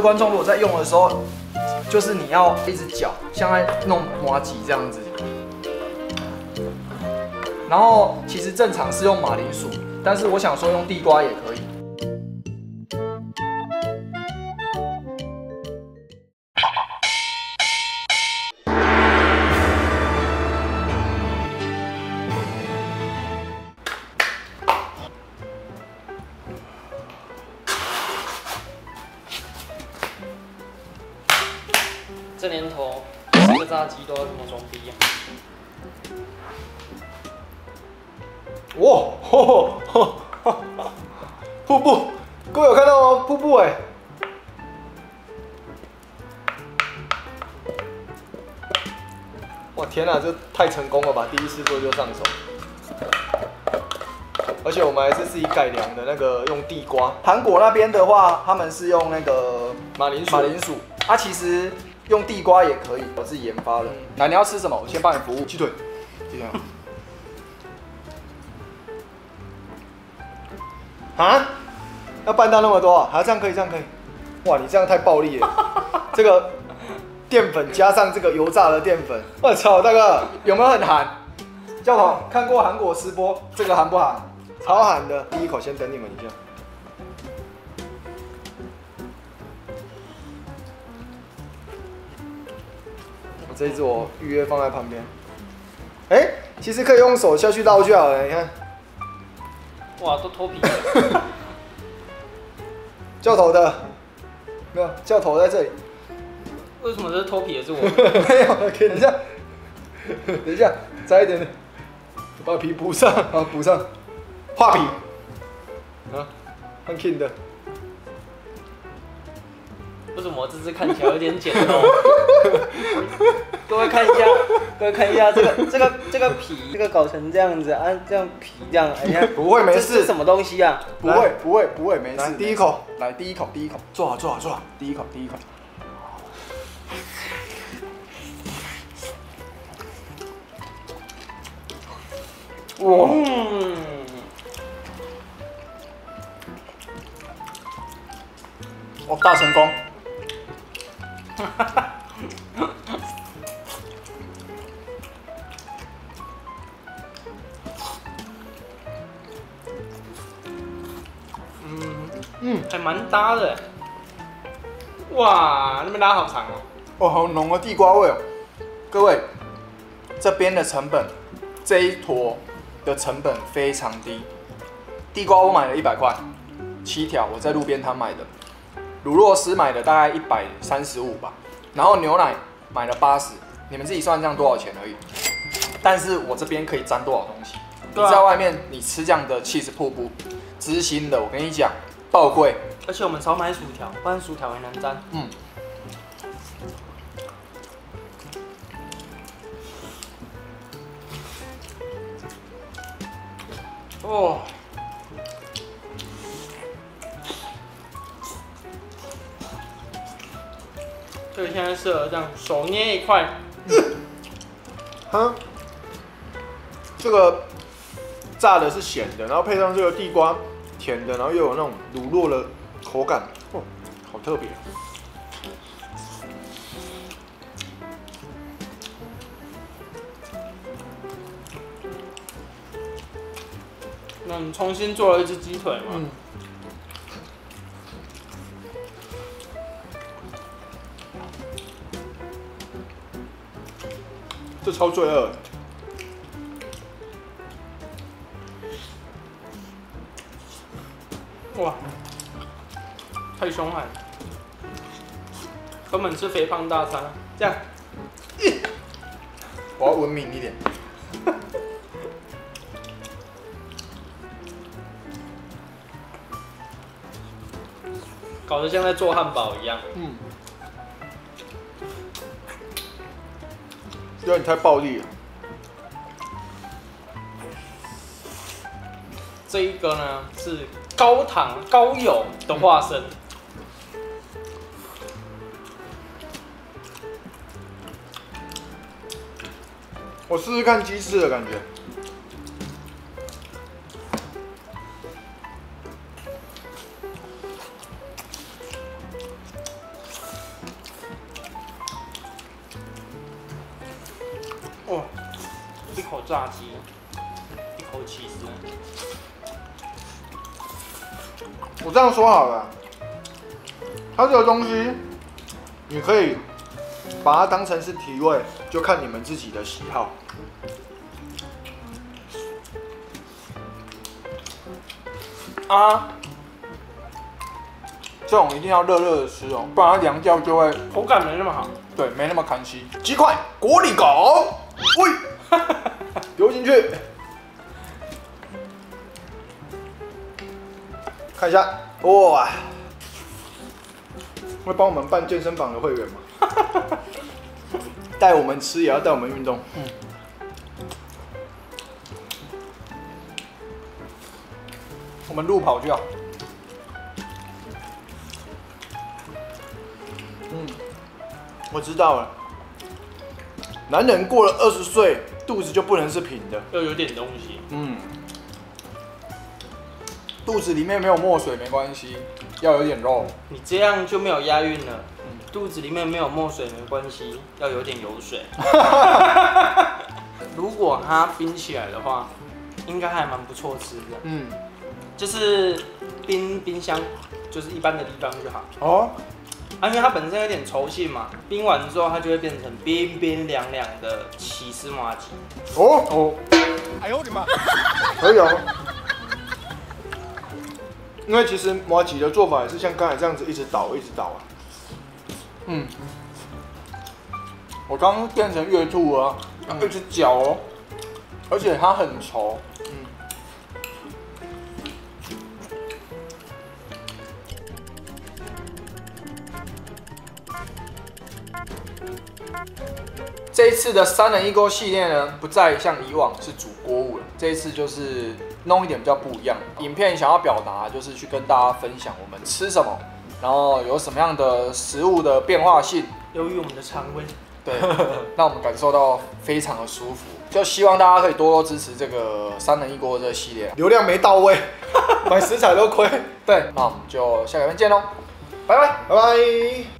观众，如果在用的时候，就是你要一直搅，像在弄麻吉这样子。然后其实正常是用马铃薯，但是我想说用地瓜也可以。哇，吼吼吼瀑布，各位有看到吗？瀑布哎、哇天哪、这太成功了吧！第一次做就上手，而且我们还是自己改良的那个用地瓜。韩国那边的话，他们是用那个马铃薯马铃薯，它、其实用地瓜也可以，我自己研发的。来，你要吃什么？我先帮你服务。鸡腿，就这样。啊？要拌到那么多啊？啊这样可以，这样可以。哇，你这样太暴力了。这个淀粉加上这个油炸的淀粉，我操，大哥有没有很韩？教头看过韩国吃播，这个韩不韩？超韩的。第一口先等你们一下。这一支我预约放在旁边。哎、其实可以用手下去捞就好了，你看。哇，都脱皮了。教头的，没有教头在这里，为什么这是脱皮的是我？没有，可以 等一下，等一下，再一点点，把皮补上，好补上，画皮，啊，很 king 的，为什么这只看起来有点简陋？各位看一下，各位看一下这个这个这个皮，这个搞成这样子啊，这样皮这样，哎呀，不会没事。这是什么东西啊？不会不会不会没事，第一口，来第一口第一口，坐好坐好坐好，第一口第一口，哇，嗯，哦大成功，嗯，还蛮搭的。哇，那边拉好长哦。哦好浓的地瓜味哦，各位，这边的成本，这一坨的成本非常低，地瓜我买了一百块，七条我在路边摊买的，乳酪丝买的大概一百三十五吧，然后牛奶买了八十，你们自己算这样多少钱而已。但是我这边可以沾多少东西？你在外面你吃这样的 cheese 瀑布，知心的，我跟你讲，爆贵。而且我们少买薯条，不然薯条很难沾。嗯，哦，这个现在适合这样手捏一块，哈，这个炸的是咸的，然后配上这个地瓜甜的，然后又有那种乳酪的口感，哦，好特别。那你重新做了一只鸡腿嘛？嗯超罪恶的，哇，太凶悍了，根本是肥胖大餐。这样，我要文明一点。搞得像在做汉堡一样。嗯，有点太暴力了。这一个呢是高糖高油的化身，我试试看鸡翅的感觉，炸鸡，一口起司。我这样说好了，它这个东西，你可以把它当成是提味，就看你们自己的喜好。啊，这种一定要热热的吃哦，不然它凉掉就会口感没那么好。对没那么康熙。鸡块国里狗，喂，丢进去，看一下，哇，会帮我们办健身房的会员吗？带我们吃也要带我们运动。我们路跑就好。嗯，我知道了。男人过了二十岁，肚子就不能是平的。要有点东西，嗯，肚子里面没有墨水没关系，要有点肉。你这样就没有押韵了。肚子里面没有墨水没关系，要有点油水。如果它冰起来的话，应该还蛮不错吃的。嗯，就是冰冰箱，就是一般的地方就好。哦，啊，因为它本身有点稠性嘛，冰完之后它就会变成冰冰凉凉的起司麻吉。哦哦，哎呦我的妈！可以哦。因为其实麻吉的做法也是像刚才这样子一直倒一直倒啊。嗯，我刚刚变成月兔了，要一直嚼哦，而且它很稠。这一次的三人一锅系列呢，不再像以往是煮锅物了，这一次就是弄一点比较不一样。影片想要表达就是去跟大家分享我们吃什么，然后有什么样的食物的变化性，由于我们的肠胃，对，让我们感受到非常的舒服。就希望大家可以多多支持这个三人一锅这个系列。流量没到位，买食材都亏。对，那我们就下个影片见喽，拜拜。拜拜。